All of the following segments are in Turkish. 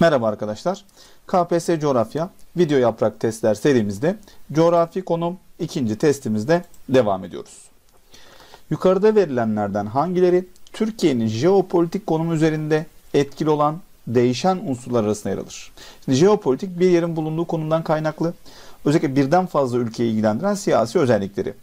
Merhaba arkadaşlar. KPSS Coğrafya video yaprak testler serimizde coğrafi konum ikinci testimizde devam ediyoruz. Yukarıda verilenlerden hangileri Türkiye'nin jeopolitik konumu üzerinde etkili olan değişen unsurlar arasında yer alır? Şimdi jeopolitik bir yerin bulunduğu konumdan kaynaklı özellikle birden fazla ülkeyi ilgilendiren siyasi özellikleri.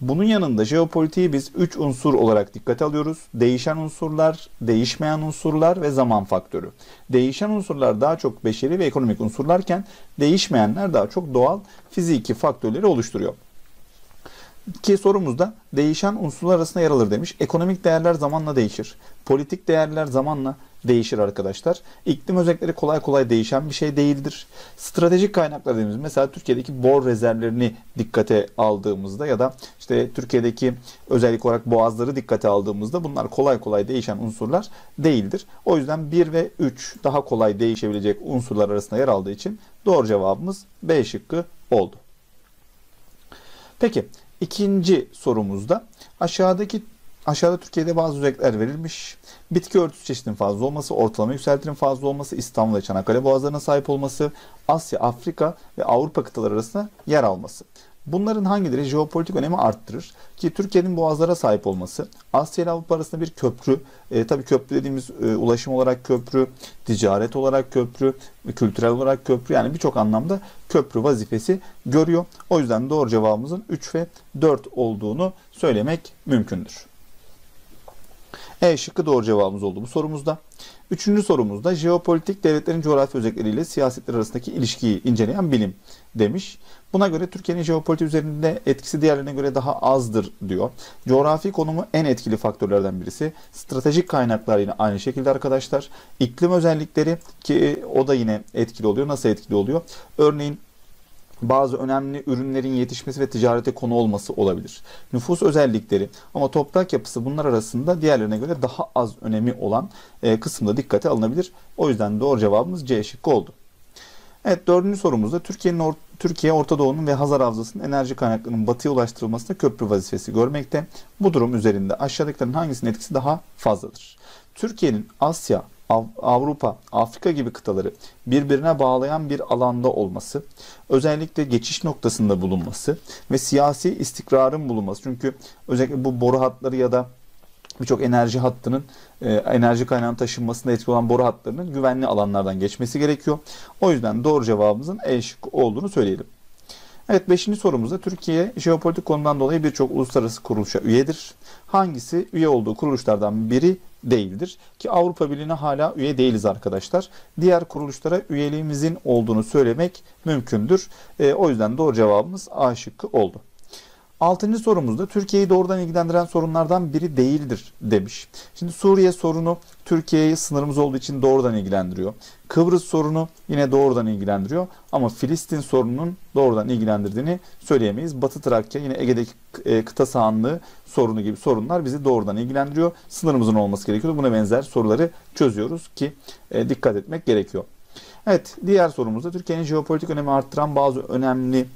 Bunun yanında jeopolitiği biz 3 unsur olarak dikkate alıyoruz. Değişen unsurlar, değişmeyen unsurlar ve zaman faktörü. Değişen unsurlar daha çok beşeri ve ekonomik unsurlarken değişmeyenler daha çok doğal, fiziki faktörleri oluşturuyor. Ki sorumuzda değişen unsurlar arasında yer alır demiş. Ekonomik değerler zamanla değişir. Politik değerler zamanla değişir arkadaşlar. İklim özellikleri kolay kolay değişen bir şey değildir. Stratejik kaynaklar dediğimiz mesela Türkiye'deki bor rezervlerini dikkate aldığımızda ya da işte Türkiye'deki özellik olarak boğazları dikkate aldığımızda bunlar kolay kolay değişen unsurlar değildir. O yüzden 1 ve 3 daha kolay değişebilecek unsurlar arasında yer aldığı için doğru cevabımız B şıkkı oldu. Peki ikinci sorumuzda aşağıdaki Aşağıda Türkiye'de bazı özellikler verilmiş. Bitki örtüsü çeşidinin fazla olması, ortalama yükseltinin fazla olması, İstanbul ve Çanakkale boğazlarına sahip olması, Asya, Afrika ve Avrupa kıtaları arasında yer alması. Bunların hangileri jeopolitik önemi arttırır? Ki Türkiye'nin boğazlara sahip olması, Asya ile Avrupa arasında bir köprü, e, tabii köprü dediğimiz e, ulaşım olarak köprü, ticaret olarak köprü, kültürel olarak köprü yani birçok anlamda köprü vazifesi görüyor. O yüzden doğru cevabımızın 3 ve 4 olduğunu söylemek mümkündür. E şıkkı doğru cevabımız oldu bu sorumuzda. Üçüncü sorumuzda jeopolitik devletlerin coğrafi özellikleriyle siyasetler arasındaki ilişkiyi inceleyen bilim demiş. Buna göre Türkiye'nin jeopolitik üzerinde etkisi diğerlerine göre daha azdır diyor. Coğrafi konumu en etkili faktörlerden birisi. Stratejik kaynaklar yine aynı şekilde arkadaşlar. İklim özellikleri ki o da yine etkili oluyor. Nasıl etkili oluyor? Örneğin bazı önemli ürünlerin yetişmesi ve ticarete konu olması olabilir. Nüfus özellikleri ama toprak yapısı bunlar arasında diğerlerine göre daha az önemi olan e, kısımda dikkate alınabilir. O yüzden doğru cevabımız C şıkkı oldu. Evet dördüncü sorumuzda Türkiye'nin or Türkiye Orta Doğu'nun ve Hazar Havzası'nın enerji kaynaklarının batıya ulaştırılmasında köprü vazifesi görmekte. Bu durum üzerinde aşağıdakilerin hangisinin etkisi daha fazladır? Türkiye'nin Asya, Avrupa, Afrika gibi kıtaları birbirine bağlayan bir alanda olması, özellikle geçiş noktasında bulunması ve siyasi istikrarın bulunması. Çünkü özellikle bu boru hatları ya da birçok enerji hattının e, enerji kaynağının taşınmasında etkili olan boru hatlarının güvenli alanlardan geçmesi gerekiyor. O yüzden doğru cevabımızın E olduğunu söyleyelim. Evet 5. sorumuzda Türkiye jeopolitik konudan dolayı birçok uluslararası kuruluşa üyedir. Hangisi üye olduğu kuruluşlardan biri değildir? Ki Avrupa Birliği'ne hala üye değiliz arkadaşlar. Diğer kuruluşlara üyeliğimizin olduğunu söylemek mümkündür. E, o yüzden doğru cevabımız A şıkkı oldu. Altıncı sorumuzda Türkiye'yi doğrudan ilgilendiren sorunlardan biri değildir demiş. Şimdi Suriye sorunu Türkiye'yi sınırımız olduğu için doğrudan ilgilendiriyor. Kıbrıs sorunu yine doğrudan ilgilendiriyor. Ama Filistin sorununun doğrudan ilgilendirdiğini söyleyemeyiz. Batı Trakya yine Ege'deki e, kıta sahanlığı sorunu gibi sorunlar bizi doğrudan ilgilendiriyor. Sınırımızın olması gerekiyor. Buna benzer soruları çözüyoruz ki e, dikkat etmek gerekiyor. Evet diğer sorumuzda Türkiye'nin jeopolitik önemi arttıran bazı önemli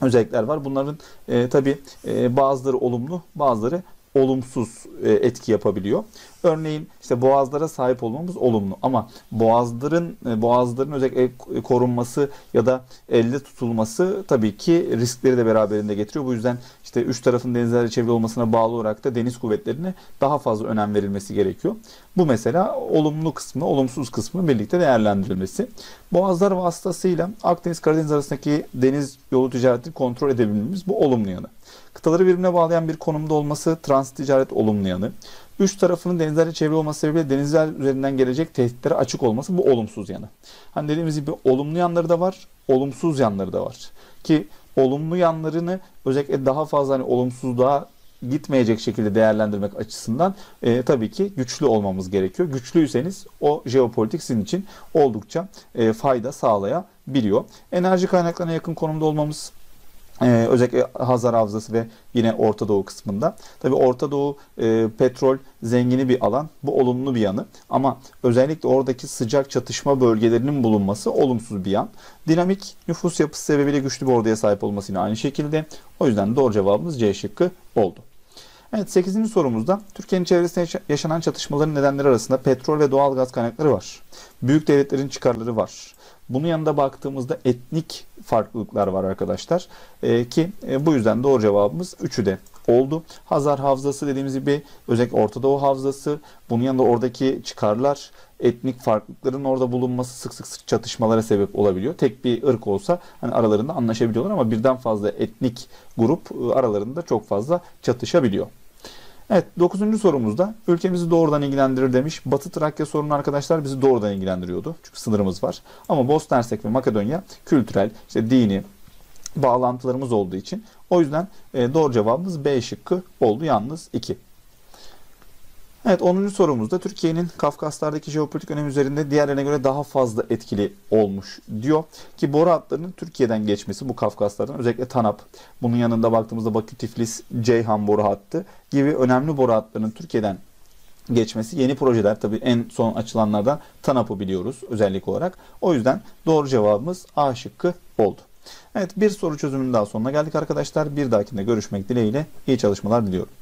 özellikler var. Bunların e, tabi e, bazıları olumlu bazıları olumsuz e, etki yapabiliyor. Örneğin işte boğazlara sahip olmamız olumlu ama boğazların e, boğazların özellikle korunması ya da elde tutulması tabii ki riskleri de beraberinde getiriyor. Bu yüzden işte üç tarafın denizlerle çevrili olmasına bağlı olarak da deniz kuvvetlerine daha fazla önem verilmesi gerekiyor. Bu mesela olumlu kısmı, olumsuz kısmı birlikte değerlendirilmesi. Boğazlar vasıtasıyla Akdeniz Karadeniz arasındaki deniz yolu ticaretini kontrol edebilmemiz bu olumlu yanı. Kıtaları birbirine bağlayan bir konumda olması transit ticaret olumlu yanı. Üç tarafının denizlerle çevre olması sebebiyle denizler üzerinden gelecek tehditlere açık olması bu olumsuz yanı. Hani dediğimiz gibi olumlu yanları da var, olumsuz yanları da var. Ki olumlu yanlarını özellikle daha fazla hani olumsuzluğa gitmeyecek şekilde değerlendirmek açısından e, tabii ki güçlü olmamız gerekiyor. Güçlüyseniz o jeopolitik sizin için oldukça e, fayda sağlayabiliyor. Enerji kaynaklarına yakın konumda olmamız ee, özellikle Hazar Havzası ve yine Orta Doğu kısmında. Tabi Orta Doğu e, petrol zengini bir alan. Bu olumlu bir yanı. Ama özellikle oradaki sıcak çatışma bölgelerinin bulunması olumsuz bir yan. Dinamik nüfus yapısı sebebiyle güçlü bir orduya sahip olması yine aynı şekilde. O yüzden doğru cevabımız C şıkkı oldu. Evet 8. sorumuzda Türkiye'nin çevresinde yaşa- yaşanan çatışmaların nedenleri arasında petrol ve doğal gaz kaynakları var. Büyük devletlerin çıkarları var. Bunun yanında baktığımızda etnik farklılıklar var arkadaşlar. Ee, ki e, bu yüzden doğru cevabımız 3'ü de oldu. Hazar Havzası dediğimiz gibi özellikle Orta Doğu Havzası bunun yanında oradaki çıkarlar etnik farklılıkların orada bulunması sık sık sık çatışmalara sebep olabiliyor. Tek bir ırk olsa hani aralarında anlaşabiliyorlar ama birden fazla etnik grup e, aralarında çok fazla çatışabiliyor. Evet 9. sorumuzda ülkemizi doğrudan ilgilendirir demiş. Batı Trakya sorunu arkadaşlar bizi doğrudan ilgilendiriyordu. Çünkü sınırımız var. Ama Bosna Hersek ve Makedonya kültürel, işte dini bağlantılarımız olduğu için o yüzden e, doğru cevabımız B şıkkı oldu yalnız 2. Evet 10. sorumuzda Türkiye'nin Kafkaslardaki jeopolitik önemi üzerinde diğerlerine göre daha fazla etkili olmuş diyor. Ki boru hatlarının Türkiye'den geçmesi bu Kafkaslardan özellikle TANAP, bunun yanında baktığımızda Bakü Tiflis Ceyhan boru hattı gibi önemli boru hatlarının Türkiye'den geçmesi yeni projeler tabii en son açılanlardan TANAP'ı biliyoruz özellik olarak. O yüzden doğru cevabımız A şıkkı oldu. Evet bir soru çözümünün daha sonuna geldik arkadaşlar. Bir dahakinde görüşmek dileğiyle iyi çalışmalar diliyorum.